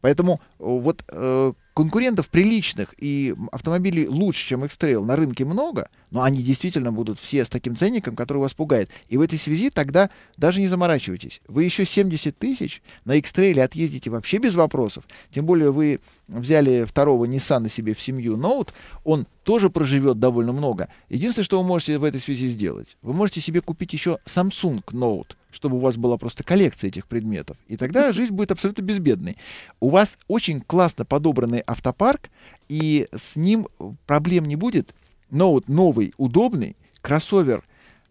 Speaker 1: Поэтому э, вот э, конкурентов приличных и автомобилей лучше, чем X-Trail на рынке много, но они действительно будут все с таким ценником, который вас пугает. И в этой связи тогда даже не заморачивайтесь. Вы еще 70 тысяч на X-Trail отъездите вообще без вопросов. Тем более вы взяли второго Nissan себе в семью Note, он тоже проживет довольно много. Единственное, что вы можете в этой связи сделать, вы можете себе купить еще Samsung Note чтобы у вас была просто коллекция этих предметов. И тогда жизнь будет абсолютно безбедной. У вас очень классно подобранный автопарк, и с ним проблем не будет. Но вот новый, удобный, кроссовер,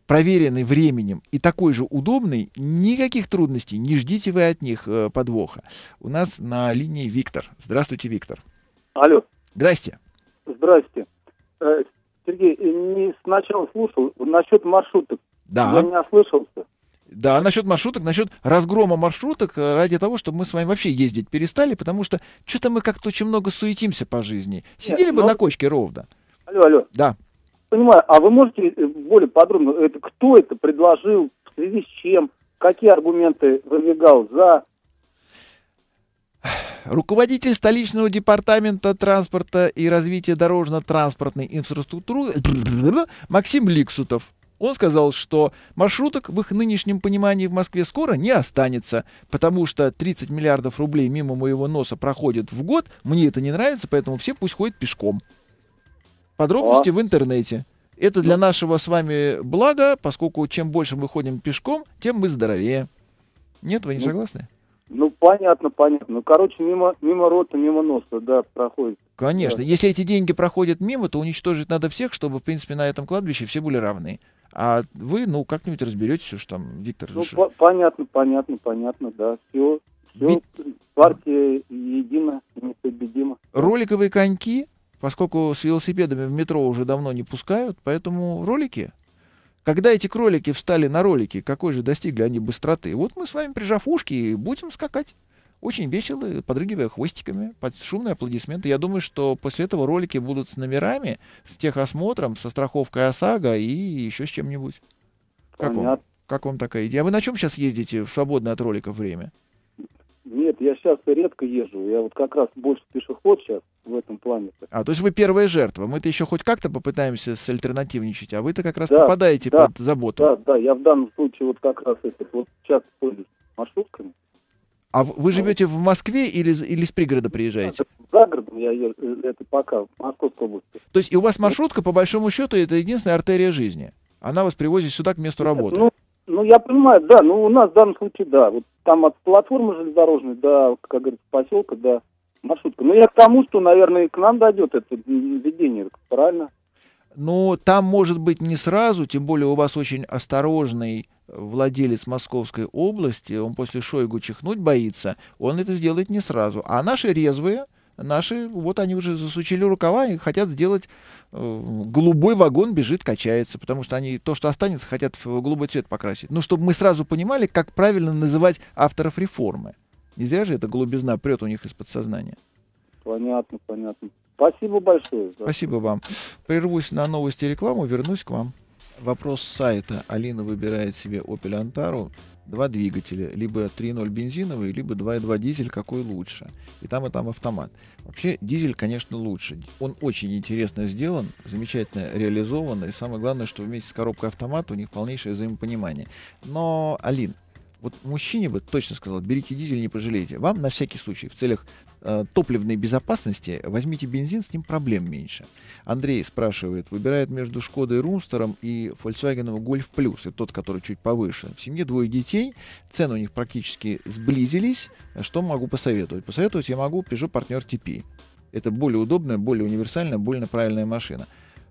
Speaker 1: проверенный временем и такой же удобный, никаких трудностей, не ждите вы от них э, подвоха. У нас на линии Виктор. Здравствуйте, Виктор.
Speaker 6: Алло.
Speaker 1: Здрасте.
Speaker 6: Здрасте. Э, Сергей, не сначала слушал, насчет маршруток.
Speaker 1: Да.
Speaker 6: Я не ослышался.
Speaker 1: Да, насчет маршруток, насчет разгрома маршруток, э, ради того, чтобы мы с вами вообще ездить перестали, потому что что-то мы как-то очень много суетимся по жизни. Сидели Нет, бы но... на кочке ровно.
Speaker 6: Алло, алло.
Speaker 1: Да.
Speaker 6: Понимаю, а вы можете э, более подробно, это кто это предложил, в связи с чем, какие аргументы выдвигал за,
Speaker 1: Руководитель столичного департамента транспорта и развития дорожно-транспортной инфраструктуры Максим Ликсутов он сказал, что маршруток в их нынешнем понимании в Москве скоро не останется, потому что 30 миллиардов рублей мимо моего носа проходят в год. Мне это не нравится, поэтому все пусть ходят пешком. Подробности О. в интернете. Это для нашего с вами блага, поскольку чем больше мы ходим пешком, тем мы здоровее. Нет, вы не ну, согласны?
Speaker 6: Ну, понятно, понятно. Ну, короче, мимо, мимо рота, мимо носа, да, проходит.
Speaker 1: Конечно. Да. Если эти деньги проходят мимо, то уничтожить надо всех, чтобы, в принципе, на этом кладбище все были равны. А вы, ну, как-нибудь разберетесь уж там, Виктор.
Speaker 6: Ну, по понятно, понятно, понятно, да. Все, все. Ведь... Партия едина, непобедима.
Speaker 1: Роликовые коньки, поскольку с велосипедами в метро уже давно не пускают, поэтому ролики когда эти кролики встали на ролики, какой же достигли они быстроты? Вот мы с вами, прижав ушки, будем скакать. Очень весело, подрыгивая хвостиками, под шумные аплодисменты. Я думаю, что после этого ролики будут с номерами, с техосмотром, со страховкой ОСАГО и еще с чем-нибудь. Как вам? как вам такая идея? А вы на чем сейчас ездите в свободное от роликов время?
Speaker 6: Нет, я сейчас редко езжу. Я вот как раз больше пешеход сейчас в этом плане. -то.
Speaker 1: А, то есть вы первая жертва. Мы-то еще хоть как-то попытаемся сальтернативничать, а вы-то как раз да, попадаете да, под заботу.
Speaker 6: Да, да, я в данном случае вот как раз этот, вот сейчас пользуюсь маршрутками.
Speaker 1: А вы живете в Москве или, или с пригорода приезжаете?
Speaker 6: За городом я езжу, э, это пока, в Московской области.
Speaker 1: То есть и у вас маршрутка, по большому счету, это единственная артерия жизни? Она вас привозит сюда к месту работы?
Speaker 6: Ну, ну, я понимаю, да, ну, у нас в данном случае, да. Вот там от платформы железнодорожной до, как говорится, поселка, до маршрутка. Но я к тому, что, наверное, и к нам дойдет это введение, правильно?
Speaker 1: Ну, там может быть не сразу, тем более у вас очень осторожный владелец Московской области, он после Шойгу чихнуть боится, он это сделает не сразу. А наши резвые, наши, вот они уже засучили рукава и хотят сделать э, голубой вагон бежит, качается, потому что они то, что останется, хотят в голубой цвет покрасить. Ну, чтобы мы сразу понимали, как правильно называть авторов реформы. Не зря же эта голубизна прет у них из подсознания.
Speaker 6: Понятно, понятно. Спасибо большое.
Speaker 1: Спасибо вам. Прервусь на новости и рекламу, вернусь к вам. Вопрос сайта. Алина выбирает себе Opel Antaro два двигателя, либо 3.0 бензиновый, либо 2.2 дизель, какой лучше. И там, и там автомат. Вообще, дизель, конечно, лучше. Он очень интересно сделан, замечательно реализован, и самое главное, что вместе с коробкой автомат у них полнейшее взаимопонимание. Но, Алин, вот мужчине бы точно сказал, берите дизель, не пожалеете. Вам на всякий случай, в целях э, топливной безопасности, возьмите бензин, с ним проблем меньше. Андрей спрашивает, выбирает между Шкодой Румстером и Volkswagen Golf Plus, это тот, который чуть повыше. В семье двое детей, цены у них практически сблизились. Что могу посоветовать? Посоветовать я могу Peugeot Partner TP. Это более удобная, более универсальная, более правильная машина.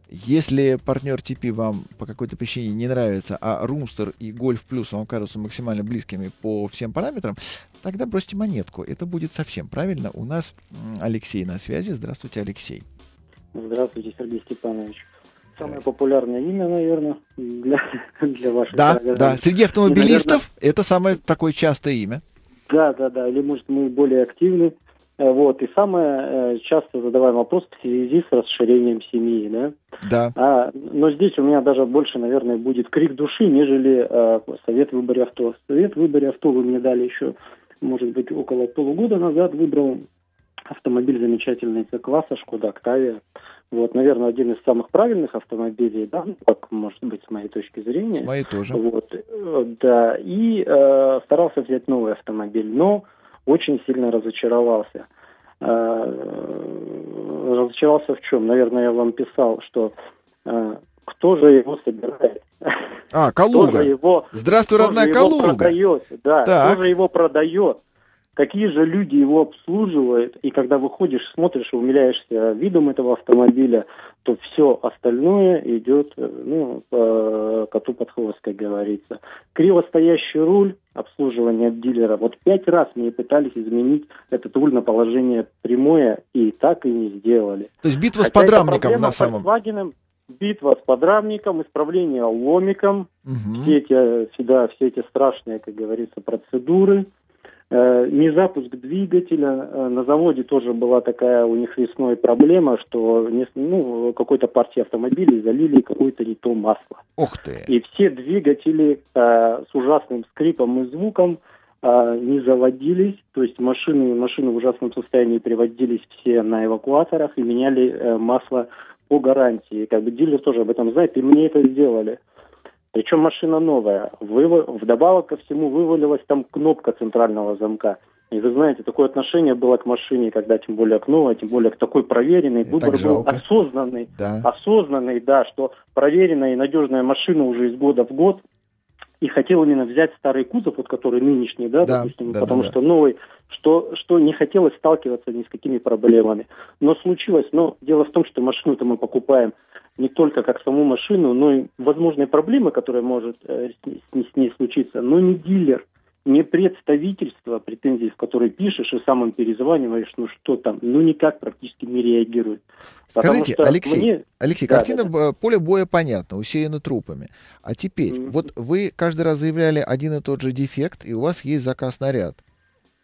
Speaker 1: Если партнер TP вам по какой-то причине не нравится, а Румстер и Golf Plus вам кажутся максимально близкими по всем параметрам, тогда бросьте монетку. Это будет совсем правильно. У нас Алексей на связи. Здравствуйте, Алексей.
Speaker 7: Здравствуйте, Сергей Степанович. Самое популярное имя, наверное, для, для ваших
Speaker 1: Да, да. Среди автомобилистов наверное... это самое такое частое имя.
Speaker 7: Да, да, да. Или, может, мы более активны. Э, вот. И самое э, часто задаваемый вопрос в связи с расширением семьи, да?
Speaker 1: Да.
Speaker 7: А, но здесь у меня даже больше, наверное, будет крик души, нежели э, совет в выборе авто. Совет в выборе авто вы мне дали еще, может быть, около полугода назад. Выбрал автомобиль замечательный C-класса, Шкода Октавия. Вот, наверное, один из самых правильных автомобилей, да, ну, как может быть с моей точки зрения. С
Speaker 1: моей тоже.
Speaker 7: Вот, да, и э, старался взять новый автомобиль, но очень сильно разочаровался. Э, разочаровался в чем? Наверное, я вам писал, что э, кто же его собирает?
Speaker 1: А, Калуга. его, Здравствуй, родная Калуга.
Speaker 7: Продает, да, так. кто же его продает? Какие же люди его обслуживают? И когда выходишь, смотришь, умиляешься видом этого автомобиля, то все остальное идет э, ну, по коту под хвост, как говорится. Криво стоящий руль, обслуживание от дилера. Вот пять раз мне пытались изменить этот руль на положение прямое, и так и не сделали.
Speaker 1: То есть битва Хотя с подрамником на самом...
Speaker 7: Volkswagen, битва с подрамником, исправление ломиком, угу. все эти, всегда, все эти страшные, как говорится, процедуры. Э, не запуск двигателя. Э, на заводе тоже была такая у них весной проблема, что ну, какой-то партии автомобилей залили какое-то не то масло.
Speaker 1: Ух ты!
Speaker 7: И все двигатели э, с ужасным скрипом и звуком э, не заводились, то есть машины, машины в ужасном состоянии приводились все на эвакуаторах и меняли э, масло по гарантии. Как бы дилер тоже об этом знает, и мне это сделали. Причем машина новая. Вывал... Вдобавок ко всему вывалилась там кнопка центрального замка. И вы знаете, такое отношение было к машине, когда тем более к новой, тем более к такой проверенной.
Speaker 1: Мне
Speaker 7: Выбор
Speaker 1: так
Speaker 7: был осознанный.
Speaker 1: Да.
Speaker 7: Осознанный, да, что проверенная и надежная машина уже из года в год. И хотел именно взять старый кузов, вот который нынешний, да,
Speaker 1: Да,
Speaker 7: допустим,
Speaker 1: да,
Speaker 7: потому
Speaker 1: да, да.
Speaker 7: что новый, что, что не хотелось сталкиваться ни с какими проблемами. Но случилось, но дело в том, что машину-то мы покупаем не только как саму машину, но и возможные проблемы, которые может э, с, ней- с ней- с ней случиться, но не дилер, не представительство, претензии, в которые пишешь и самым перезваниваешь, ну что там, ну никак практически не реагирует.
Speaker 1: Скажите,
Speaker 7: что
Speaker 1: Алексей,
Speaker 7: мне-
Speaker 1: Алексей,
Speaker 7: Да,
Speaker 1: картина
Speaker 7: да,
Speaker 1: б- поля боя понятна, усеяна трупами. А теперь,
Speaker 7: Мгм.
Speaker 1: вот вы каждый раз заявляли один и тот же дефект, и у вас есть заказ наряд.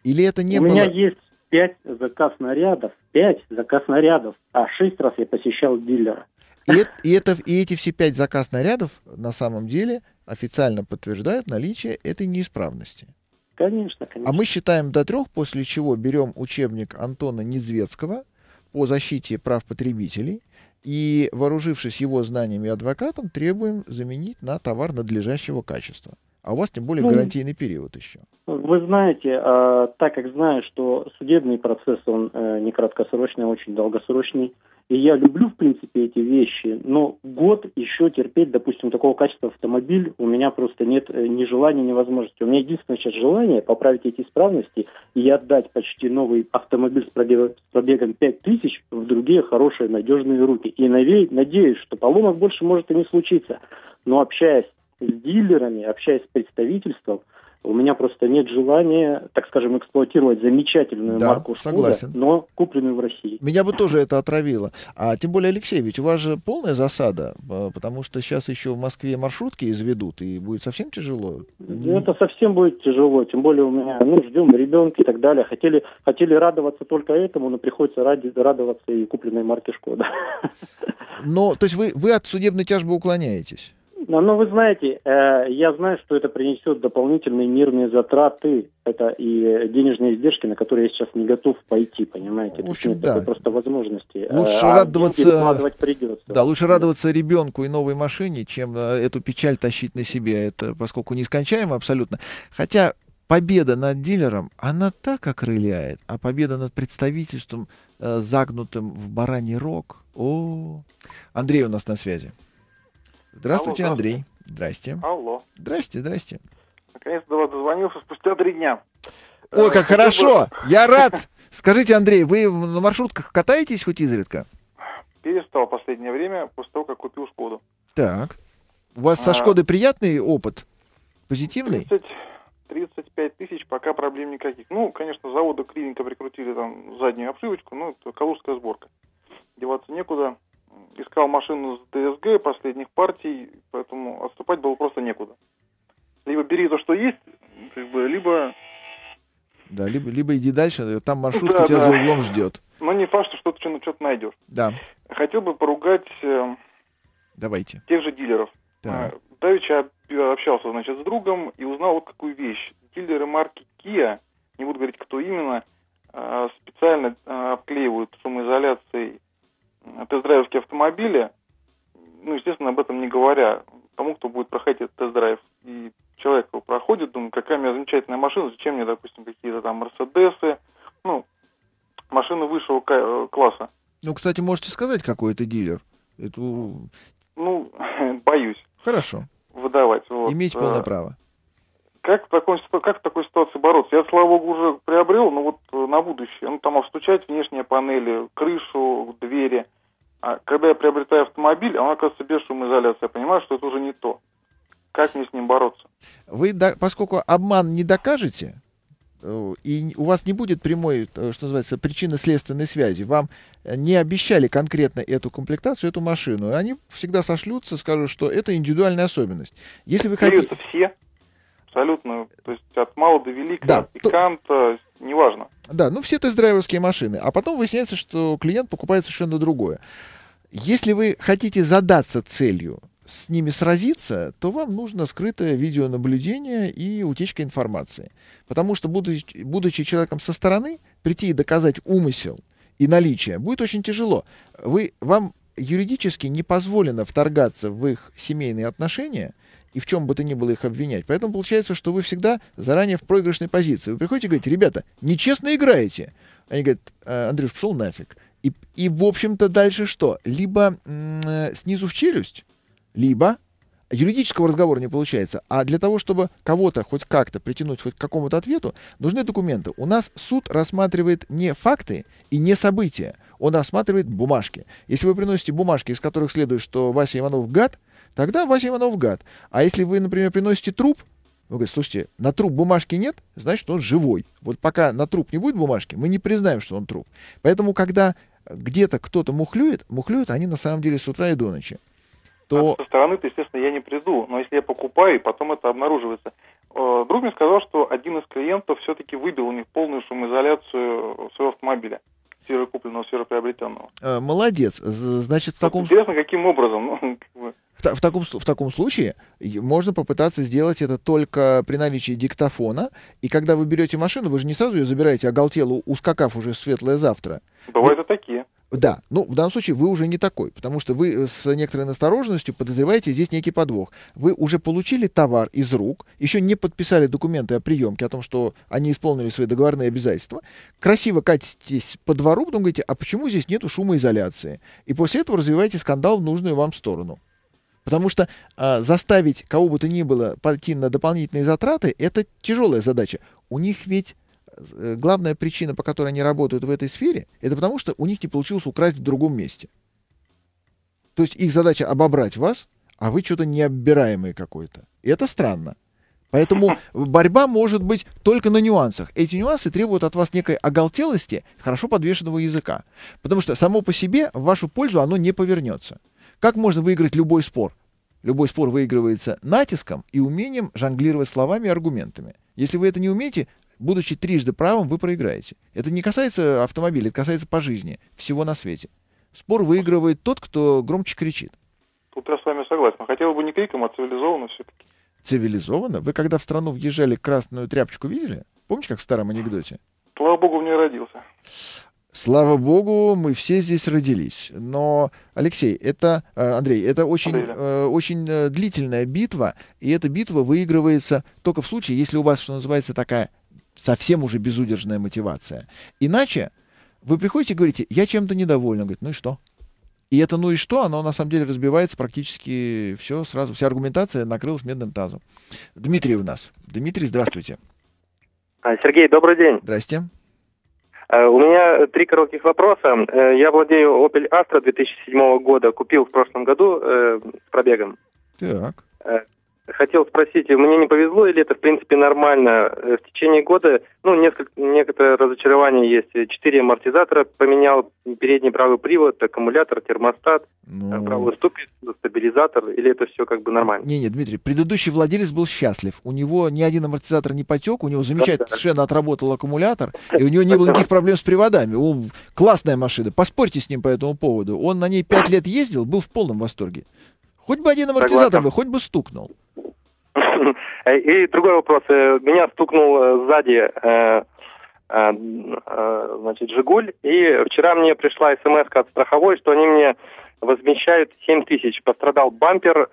Speaker 1: Или это не
Speaker 7: У
Speaker 1: было...
Speaker 7: меня есть пять заказ нарядов, пять заказ нарядов, а шесть раз я посещал дилера.
Speaker 1: И, и это, и эти все пять заказ нарядов на самом деле официально подтверждают наличие этой неисправности.
Speaker 7: Конечно, конечно.
Speaker 1: А мы считаем до трех, после чего берем учебник Антона Недзветского по защите прав потребителей и, вооружившись его знаниями и адвокатом, требуем заменить на товар надлежащего качества. А у вас тем более
Speaker 7: Ну,
Speaker 1: гарантийный период еще.
Speaker 7: Вы знаете, а, так как знаю, что судебный процесс, он э, не краткосрочный, а очень долгосрочный, и я люблю, в принципе, эти вещи, но год еще терпеть, допустим, такого качества автомобиль у меня просто нет э, ни желания, ни возможности. У меня единственное сейчас желание поправить эти исправности и отдать почти новый автомобиль с пробегом, с пробегом 5000 в другие хорошие, надежные руки. И надеюсь, что поломок больше может и не случиться. Но общаясь с дилерами, общаясь с представительством, у меня просто нет желания, так скажем, эксплуатировать замечательную
Speaker 1: Да,
Speaker 7: марку Шкода,
Speaker 1: согласен.
Speaker 7: но купленную в России.
Speaker 1: Меня бы тоже это отравило. А тем более, Алексей, ведь у вас же полная засада, а, потому что сейчас еще в Москве маршрутки изведут, и будет совсем тяжело.
Speaker 7: Это совсем будет тяжело, тем более у меня, ну, ждем ребенка и так далее. Хотели, хотели радоваться только этому, но приходится ради, радоваться и купленной марке Шкода.
Speaker 1: Но, то есть вы, вы от судебной тяжбы уклоняетесь?
Speaker 7: Но, но вы знаете, э, я знаю, что это принесет дополнительные нервные затраты, это и денежные издержки, на которые я сейчас не готов пойти, понимаете?
Speaker 1: В общем,
Speaker 7: нет
Speaker 1: да.
Speaker 7: такой просто возможности. Э,
Speaker 1: Лучше
Speaker 7: а
Speaker 1: радоваться-
Speaker 7: придется.
Speaker 1: Да, лучше радоваться ребенку и новой машине, чем э, эту печаль тащить на себе. Это поскольку нескончаемо абсолютно. Хотя победа над дилером, она так окрыляет, а победа над представительством, э, загнутым в бараний рог. О, Андрей у нас на связи. Здравствуйте,
Speaker 8: Алло,
Speaker 1: Андрей. Здрасте.
Speaker 8: Алло.
Speaker 1: Здрасте, здрасте.
Speaker 8: Наконец-то до вас дозвонился спустя три дня.
Speaker 1: Ой,
Speaker 8: Э,
Speaker 1: как хорошо! Я рад! Скажите, Андрей, вы на маршрутках катаетесь хоть изредка?
Speaker 8: Перестал в последнее время после того, как купил Шкоду.
Speaker 1: Так. У вас со
Speaker 8: А.
Speaker 1: Шкодой приятный опыт? Позитивный?
Speaker 8: 30, 35 тысяч, пока проблем никаких. Ну, конечно, завода клиника прикрутили там заднюю обшивочку, ну, это калужская сборка. Деваться некуда. Искал машину с ДСГ последних партий, поэтому отступать было просто некуда. Либо бери то, что есть, как бы, либо...
Speaker 1: Да, либо, либо иди дальше, там маршрутка
Speaker 8: Да,
Speaker 1: тебя
Speaker 8: да.
Speaker 1: за углом ждет.
Speaker 8: Но не факт, что что-то, что- что-то найдешь.
Speaker 1: Да,
Speaker 8: Хотел бы поругать э,
Speaker 1: давайте.
Speaker 8: тех же дилеров.
Speaker 1: Так.
Speaker 8: Э, Давеча об- общался, значит, с другом и автомобили, ну, естественно, об этом не говоря тому, кто будет проходить этот тест-драйв. И человек его проходит, думает, какая у меня замечательная машина, зачем мне, допустим, какие-то там Мерседесы, ну, машины высшего э, класса.
Speaker 1: Ну, кстати, можете сказать, какой это дилер. Это
Speaker 8: Ну, <laughs> боюсь
Speaker 1: хорошо.
Speaker 8: выдавать. Вот.
Speaker 1: Имеете
Speaker 8: Э,
Speaker 1: полное право.
Speaker 8: Как в, такой, ситу- как в такой ситуации бороться? Я, слава богу, уже приобрел, но вот э, на будущее. Ну, там обстучать внешние панели, крышу, двери. А когда я приобретаю автомобиль, а он оказывается без шумоизоляции, я понимаю, что это уже не то. Как мне с ним бороться?
Speaker 1: Вы, до- поскольку обман не докажете, э, и у вас не будет прямой, э, что называется, причинно-следственной связи, вам не обещали конкретно эту комплектацию, эту машину, они всегда сошлются, скажут, что это индивидуальная особенность. Если вы хотите...
Speaker 8: Все. Абсолютно. То есть от мала до велика,
Speaker 1: Да,
Speaker 8: от пиканта, неважно.
Speaker 1: Да, ну все тест-драйверские машины. А потом выясняется, что клиент покупает совершенно другое. Если вы хотите задаться целью с ними сразиться, то вам нужно скрытое видеонаблюдение и утечка информации. Потому что, будучи, будучи человеком со стороны, прийти и доказать умысел и наличие будет очень тяжело. Вы, вам юридически не позволено вторгаться в их семейные отношения и в чем бы то ни было их обвинять. Поэтому получается, что вы всегда заранее в проигрышной позиции. Вы приходите и говорите, ребята, нечестно играете. Они говорят, «Э, Андрюш, пошел нафиг. И, и в общем-то, дальше что? Либо м- снизу в челюсть, либо юридического разговора не получается. А для того, чтобы кого-то хоть как-то притянуть хоть к какому-то ответу, нужны документы. У нас суд рассматривает не факты и не события, он рассматривает бумажки. Если вы приносите бумажки, из которых следует, что Вася Иванов гад, тогда Вася Иванов гад. А если вы, например, приносите труп, вы говорите, слушайте, на труп бумажки нет, значит, он живой. Вот пока на труп не будет бумажки, мы не признаем, что он труп. Поэтому, когда где-то кто-то мухлюет, мухлюют они на самом деле с утра и до ночи
Speaker 8: то... Со стороны-то, естественно, я не приду, но если я покупаю, и потом это обнаруживается. Э, друг мне сказал, что один из клиентов все-таки выбил у них полную шумоизоляцию своего автомобиля свежекупленного, свежеприобретенного.
Speaker 1: Э, молодец. Значит, в таком...
Speaker 8: Интересно, каким образом? Ну, <laughs>
Speaker 1: в, в, таком, в таком случае можно попытаться сделать это только при наличии диктофона. И когда вы берете машину, вы же не сразу ее забираете, оголтело, ускакав уже в светлое завтра.
Speaker 8: Бывают и такие.
Speaker 1: Да, ну в данном случае вы уже не такой, потому что вы э, с некоторой настороженностью подозреваете здесь некий подвох. Вы уже получили товар из рук, еще не подписали документы о приемке, о том, что они исполнили свои договорные обязательства, красиво катитесь по двору, потом говорите, а почему здесь нету шумоизоляции? И после этого развиваете скандал в нужную вам сторону. Потому что а, заставить кого бы то ни было пойти на дополнительные затраты, это тяжелая задача. У них ведь Э, главная причина, по которой они работают в этой сфере, это потому что у них не получилось украсть в другом месте. То есть их задача обобрать вас, а вы что-то необбираемый какой-то. И это странно. Поэтому <laughs> борьба может быть только на нюансах. Эти нюансы требуют от вас некой оголтелости, хорошо подвешенного языка. Потому что само по себе в вашу пользу оно не повернется. Как можно выиграть любой спор? Любой спор выигрывается натиском и умением жонглировать словами и аргументами. Если вы это не умеете, будучи трижды правым, вы проиграете. Это не касается автомобиля, это касается по жизни, всего на свете. Спор выигрывает тот, кто громче кричит.
Speaker 8: Тут я с вами согласен. Хотел бы не криком, а цивилизованно все-таки.
Speaker 1: Цивилизованно? Вы когда в страну въезжали, красную тряпочку видели? Помните, как в старом анекдоте?
Speaker 8: Слава богу, в ней родился.
Speaker 1: Слава богу, мы все здесь родились. Но, Алексей, это, э, Андрей, это очень, э, очень э, длительная битва, и эта битва выигрывается только в случае, если у вас, что называется, такая совсем уже безудержная мотивация. Иначе вы приходите и говорите, я чем-то недоволен. Он говорит, ну и что? И это ну и что, оно на самом деле разбивается практически все сразу. Вся аргументация накрылась медным тазом. Дмитрий у нас. Дмитрий, здравствуйте.
Speaker 9: А, Сергей, добрый день.
Speaker 1: Здрасте.
Speaker 9: А, у меня три коротких вопроса. Э, я владею Opel Astra 2007 года, купил в прошлом году э, с пробегом.
Speaker 1: Так.
Speaker 9: Хотел спросить, мне не повезло или это, в принципе, нормально? Э, в течение года, ну, несколько, некоторое разочарование есть. Четыре амортизатора поменял, передний правый привод, аккумулятор, термостат, ну... Э, правый ступец, стабилизатор, или это все как бы нормально?
Speaker 1: Не, не, Дмитрий, предыдущий владелец был счастлив. У него ни один амортизатор не потек, у него замечательно совершенно отработал аккумулятор, и у него не было никаких проблем с приводами. Он, классная машина, поспорьте с ним по этому поводу. Он на ней пять лет ездил, был в полном восторге. Хоть бы один амортизатор бы, хоть бы стукнул.
Speaker 9: И другой вопрос. Э, меня стукнул э, сзади э, значит, «Жигуль», и вчера мне пришла смс от страховой, что они мне возмещают 7 тысяч. Пострадал бампер,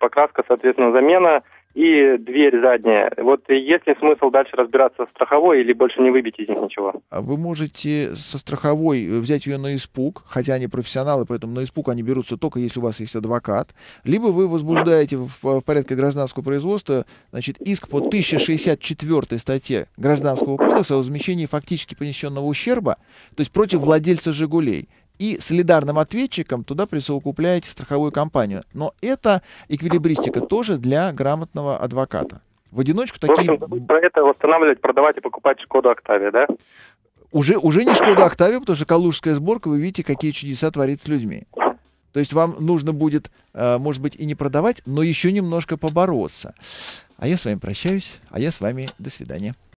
Speaker 9: покраска, соответственно, замена – и дверь задняя. Вот есть ли смысл дальше разбираться с страховой или больше не выбить из них ничего?
Speaker 1: А вы можете со страховой взять ее на испуг, хотя они профессионалы, поэтому на испуг они берутся только если у вас есть адвокат. Либо вы возбуждаете в порядке гражданского производства значит, иск по 1064 статье Гражданского кодекса о возмещении фактически понесенного ущерба, то есть против владельца «Жигулей» и солидарным ответчиком туда присовокупляете страховую компанию. Но это эквилибристика тоже для грамотного адвоката. В одиночку такие...
Speaker 9: общем, про это восстанавливать, продавать и покупать Шкоду Октавия, да?
Speaker 1: Уже, уже не Шкода Октавия, потому что калужская сборка, вы видите, какие чудеса творит с людьми. То есть вам нужно будет, э, может быть, и не продавать, но еще немножко побороться. А я с вами прощаюсь, а я с вами до свидания.